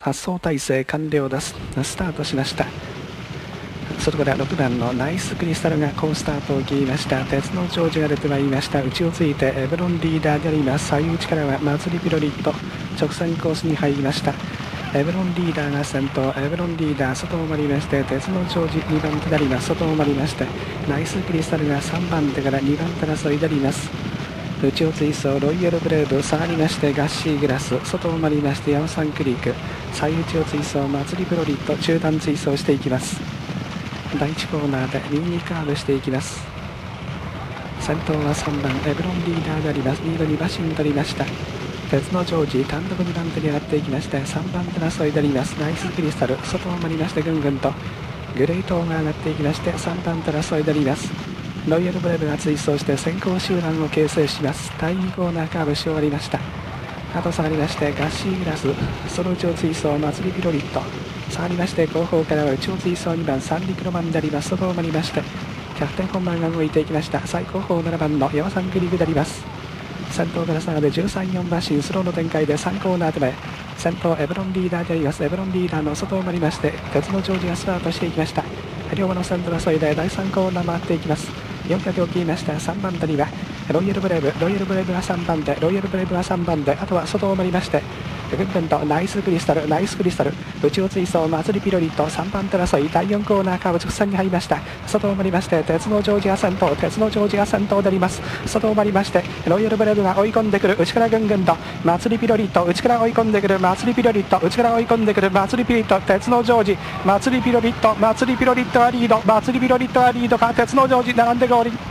発送体制完了です。スタートしました。外から6番のナイスクリスタルが好スタートを切りました。鉄の長寿が出てまいりました。内をついてエブロンリーダーであります。左右内からは祭りピロリット。直線コースに入りました。エブロンリーダーが先頭。エブロンリーダー外を回りまして鉄の長寿2番手であります。外を回りましてナイスクリスタルが3番手から2番手争いであります。内を追走ロイヤルブレード下がりましてガッシーグラス外を回りましてヤマサンクリーク最内を追走祭りプロリット中段追走していきます。第1コーナーで右にカーブしていきます先頭は3番エブロンリーダーであります。リードに馬身取りました。鉄のジョージ単独2番手に上がっていきまして3番手争いであります。ナイスクリスタル外を回りましてぐんぐんと。グレートが上がっていきまして3番手争いであります。ロイヤルブレーブが追走して先行集団を形成します。第2コーナーカーブし終わりました。あと下がりましてガッシーグラスその内を追走祭りピロリット。下がりまして後方からは内を追走2番三陸ロマンであります。外を回りましてキャプテン本番が動いていきました。最高峰7番の山さんグリグであります。先頭から下がで13、4馬身スローの展開で3コーナー手前先頭エブロンリーダーであります。エブロンリーダーの外を回りまして鉄のジョージがスタートしていきました。両馬の先頭争いで第3コーナー回っていきます。400を切りました。3番手にはロイヤルブレイブロイヤルブレイブが3番手ロイヤルブレイブが3番手あとは外を回りましてぐんぐんとナイスクリスタルナイスクリスタル。内を追走祭りピロリット3番手争い第4コーナーカーブ直線に入りました。外を回りまして鉄のジョージが先頭鉄のジョージが先頭であります。外を回りましてロイヤルブレイブが追い込んでくる内からぐんぐんと祭りピロリット内から追い込んでくる祭りピロリット内から追い込んでくる祭りピロリット鉄のジョージ。祭りピロリット祭りピロリットはリード。祭りピロリットはリードか鉄のジョージ。並んでゴール。